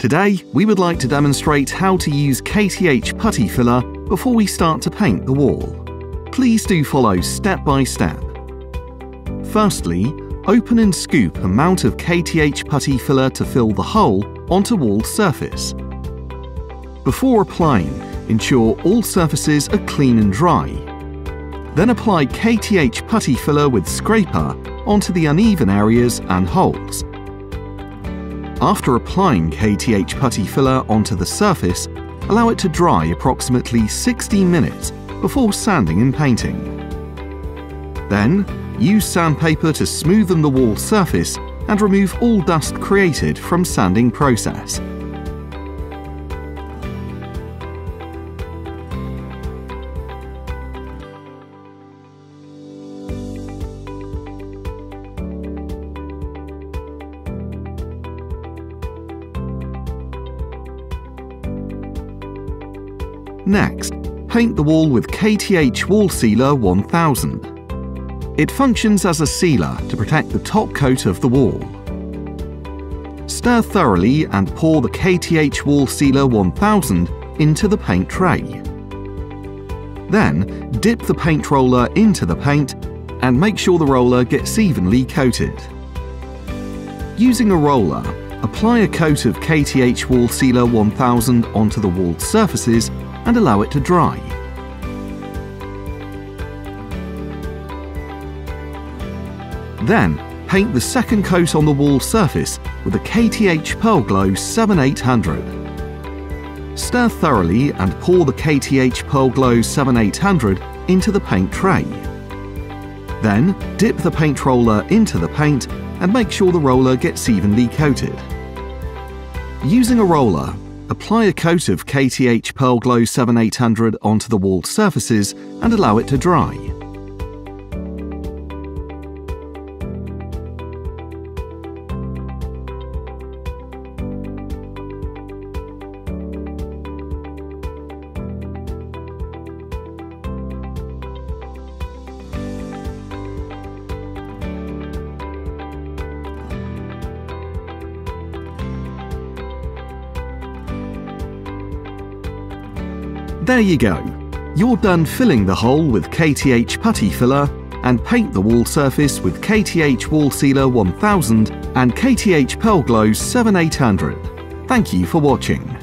Today, we would like to demonstrate how to use KTH putty filler before we start to paint the wall. Please do follow step by step. Firstly, open and scoop amount of KTH putty filler to fill the hole onto wall surface. Before applying, ensure all surfaces are clean and dry. Then apply KTH putty filler with scraper onto the uneven areas and holes. After applying KTH putty filler onto the surface, allow it to dry approximately 60 minutes before sanding and painting. Then, use sandpaper to smoothen the wall surface and remove all dust created from sanding process. Next, paint the wall with KTH Wall Sealer 1000. It functions as a sealer to protect the top coat of the wall. Stir thoroughly and pour the KTH Wall Sealer 1000 into the paint tray. Then, dip the paint roller into the paint and make sure the roller gets evenly coated. Using a roller, apply a coat of KTH Wall Sealer 1000 onto the walled surfaces and allow it to dry. Then, paint the second coat on the wall surface with a KTH Pearl Glo 7800. Stir thoroughly and pour the KTH Pearl Glo 7800 into the paint tray. Then, dip the paint roller into the paint and make sure the roller gets evenly coated. Using a roller, Apply a coat of KTH Pearl Glo 7800 onto the walled surfaces and allow it to dry. There you go. You're done filling the hole with KTH putty filler and paint the wall surface with KTH Wall Sealer 1000 and KTH Pearl Glo 7800. Thank you for watching.